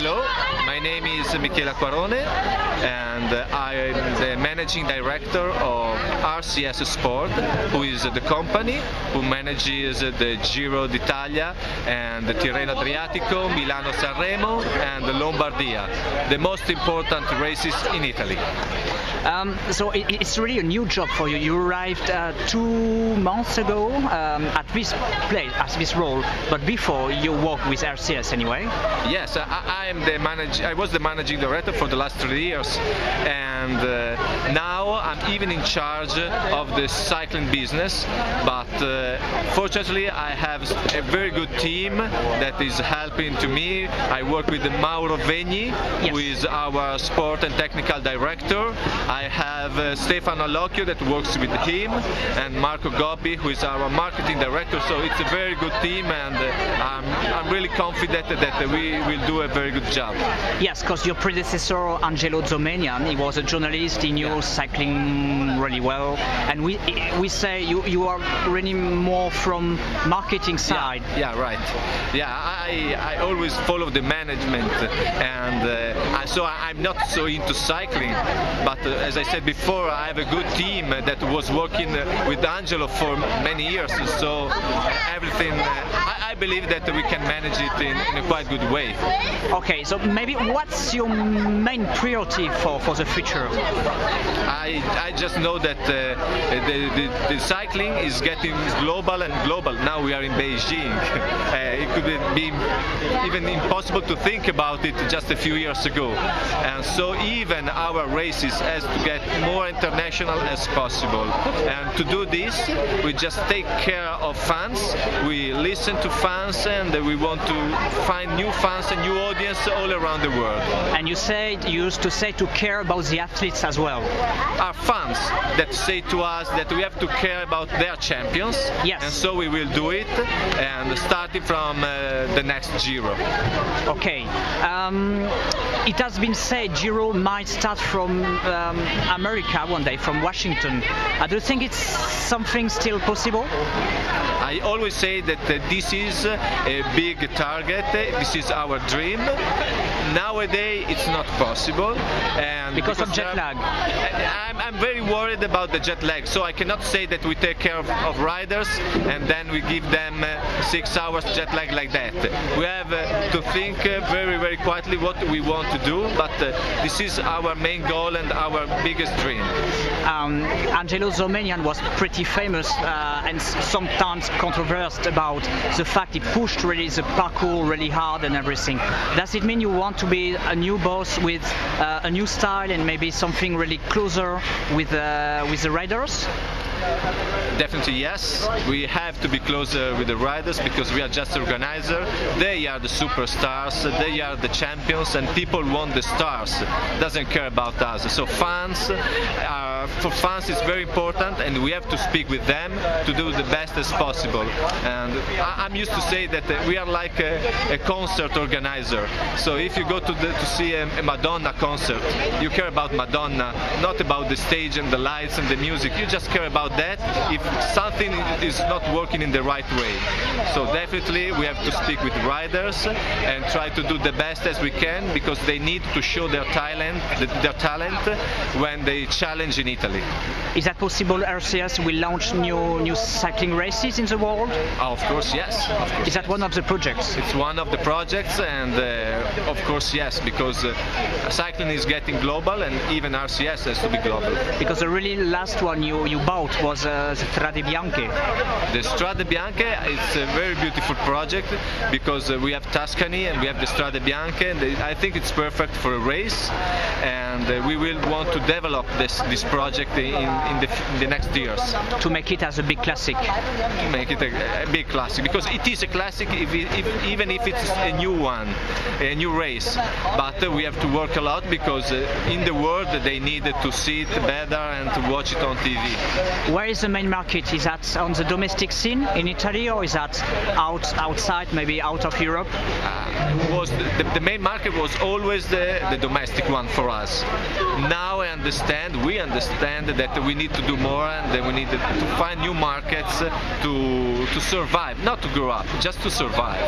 Hello, my name is Michele Acquarone and I am the managing director of RCS Sport, who is the company who manages the Giro d'Italia and the Tirreno Adriatico, Milano Sanremo and Lombardia, the most important races in Italy. Um, so it, it's really a new job for you. You arrived uh, two months ago um, at this place, at this role, but before you worked with RCS anyway. Yes, I, I am the manage. I was the managing director for the last three years, and uh, now I'm even in charge of the cycling business. But uh, fortunately, I have a very good team that is helping to me. I work with Mauro Vegni, Yes. who is our sport and technical director. I have uh, Stefano Allocchio that works with him, and Marco Gobbi, who is our marketing director. So it's a very good team, and uh, I'm, I'm really confident that we will do a very good job. Yes, because your predecessor Angelo Zomegnan, he was a journalist. He knew Yeah. cycling really well, and we we say you you are really more from marketing side. Yeah, yeah, right. Yeah, I, I always follow the management, and uh, so I'm not so into cycling. But uh, as I said before, I have a good team that was working uh, with Angelo for many years. So everything, uh, I, I believe that we can manage it in, in a quite good way. Okay, so maybe what's your main priority for for the future? I, I just know that uh, the, the, the cycling is getting global and global. Now we are in Beijing. Uh, it could be even impossible to think about it just a few years ago. And so even our races has to get more international as possible. And to do this, we just take care of fans. We listen to fans and we want to find new fans and new audience all around the world. And you said you used to say to care about the athletes as well. Are fans that say to us that we have to care about their champions. Yes. And so we will do it, and starting from uh, the next Giro. Okay. Um, it has been said Giro might start from um, America one day, from Washington. I do you think it's something still possible? I always say that uh, this is a big target. This is our dream. Nowadays, it's not possible, and Because of jet lag. I'm, I'm very worried about the jet lag, so I cannot say that we take care of, of riders and then we give them uh, six hours jet lag like that. We have uh, to think uh, very, very quietly what we want to do, but uh, this is our main goal and our biggest dream. Um, Angelo Zomegnan was pretty famous uh, and sometimes controversial about the fact he pushed really the parcours really hard and everything. Does it mean you want to be a new boss with uh, a new style and maybe something really closer with uh, with the riders? Definitely yes. We have to be closer with the riders because we are just organizer. They are the superstars. They are the champions, and people want the stars. Doesn't care about us. So fans, uh, for fans, it's very important, and we have to speak with them to do the best as possible. And I- I'm used to say that uh, we are like a, a concert organizer. So if you go to the, to see a, a Madonna concert, you care about Madonna, not about the stage and the lights and the music. You just care about that if something is not working in the right way. So definitely we have to speak with riders and try to do the best as we can because they need to show their talent, their talent when they challenge in Italy. Is that possible? RCS will launch new new cycling races in the world. Ah, Of course, yes. Of course. Is that one of the projects? It's one of the projects, and uh, of course, yes, because uh, cycling is getting global, and even RCS has to be global. Because the really last one you, you bought was uh, the Strade Bianche. The Strade Bianche, it's a very beautiful project because uh, we have Tuscany and we have the Strade Bianche, and I think it's perfect for a race, and uh, we will want to develop this this project in, in, the, in the next years to make it as a big classic. to make it a, a big classic because it is a classic if, it, if even if it's a new one, a new race. But uh, we have to work a lot because uh, in the world they need to see it better and to watch it on TV. Where is the main market? Is that on the domestic scene in Italy or is that out outside, maybe out of Europe? Uh, was the, the main market was always the, the domestic one for us. Now I understand, we understand that we need to do more and that we need to find new markets to to survive, not to grow up, just to survive.